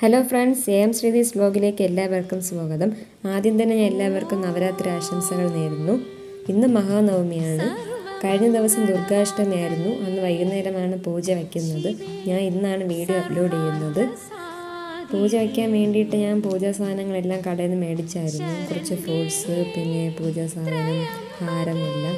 Hello friends എ ശ്രീതീസ് ബ്ലോഗിലേക്ക് എല്ലാവർക്കും സ്വാഗതം. ആദ്യം തന്നെ ഞാൻ എല്ലാവർക്കും നവരാത്രി ആശംസകൾ നേരുന്നു. ഇന്ന് മഹാനവമിയാണ്. കഴിഞ്ഞ ദിവസം ദുർഗാഷ്ടമി ആയിരുന്നു അന്ന് വൈകുന്നേരമാണ് പൂജ വയ്ക്കുന്നത്. ഞാൻ ഇന്നാണ് വീഡിയോ അപ്ലോഡ് ചെയ്യുന്നത്. പൂജ വയ്ക്കാൻ വേണ്ടിയിട്ട് ഞാൻ പൂജാ സാധനങ്ങളെല്ലാം കടയിൽ നിന്ന് മേടിച്ചായിരുന്നു. കുറച്ച് ഫ്രൂട്ട്സ് പിന്നെ പൂജാ സാധനം ഹാരം എല്ലാം.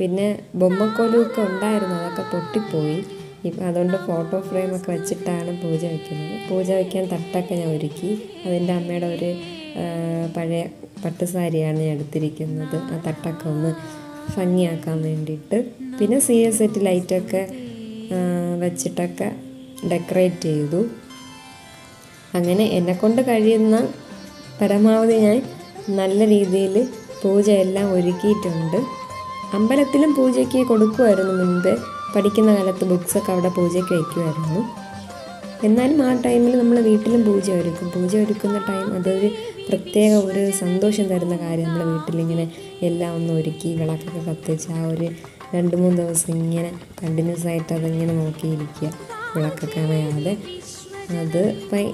പിന്നെ ബൊമ്മക്കോലുമൊക്കെ ഉണ്ടായിരുന്നു. അതൊക്കെ പൊട്ടിപ്പോയി. ഇപ്പം അതുകൊണ്ട് ഫോട്ടോ ഫ്രെയിമൊക്കെ വെച്ചിട്ടാണ് പൂജ വയ്ക്കുന്നത് പൂജ വയ്ക്കാൻ തട്ടൊക്കെ ഞാൻ ഒരുക്കി. അതിന്റെ അമ്മയുടെ ഒരു പഴയ പഴയ പട്ടുസാരിയാണ് ഞാൻ എടുത്തിരിക്കുന്നത്. ആ തട്ടൊക്കെ ഒന്ന് ഭംഗിയാക്കാൻ വേണ്ടിയിട്ട്. പിന്നെ സി എസ് എറ്റ് ലൈറ്റൊക്കെ വെച്ചിട്ടൊക്കെ ഡെക്കറേറ്റ് ചെയ്തു. അങ്ങനെ എന്നെക്കൊണ്ട് കഴിയുന്ന പരമാവധി ഞാൻ നല്ല രീതിയിൽ പൂജയെല്ലാം ഒരുക്കിയിട്ടുണ്ട്. അമ്പലത്തിലും പൂജയ്ക്ക് കൊടുക്കുമായിരുന്നു മുൻപ്. പഠിക്കുന്ന കാലത്ത് ബുക്സൊക്കെ അവിടെ പൂജയ്ക്ക് വയ്ക്കുമായിരുന്നു. എന്നാലും ആ ടൈമിൽ നമ്മൾ വീട്ടിലും പൂജ ഒരുക്കും. പൂജ ഒരുക്കുന്ന ടൈം അതൊരു പ്രത്യേക ഒരു സന്തോഷം തരുന്ന കാര്യം. നമ്മൾ വീട്ടിലിങ്ങനെ എല്ലാം ഒന്ന് ഒരുക്കി വിളക്കൊക്കെ കത്തിച്ച് ആ ഒരു രണ്ട് മൂന്ന് ദിവസം ഇങ്ങനെ കണ്ടിന്യൂസ് ആയിട്ട് അതിങ്ങനെ നോക്കിയിരിക്കുക വിളക്കൊക്കെ അണയാതെ അത്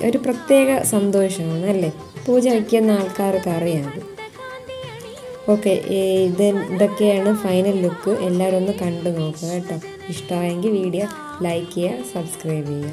ഒരു പ്രത്യേക സന്തോഷമാണ് അല്ലേ? പൂജ വയ്ക്കുന്ന ആൾക്കാർക്ക് അറിയാം ഓക്കെ ഇത് ഇതൊക്കെയാണ് ഫൈനൽ ലുക്ക് എല്ലാവരും ഒന്ന് കണ്ടു നോക്കുക കേട്ടോ. ഇഷ്ടമായെങ്കിൽ വീഡിയോ ലൈക്ക് ചെയ്യുക സബ്സ്ക്രൈബ് ചെയ്യുക.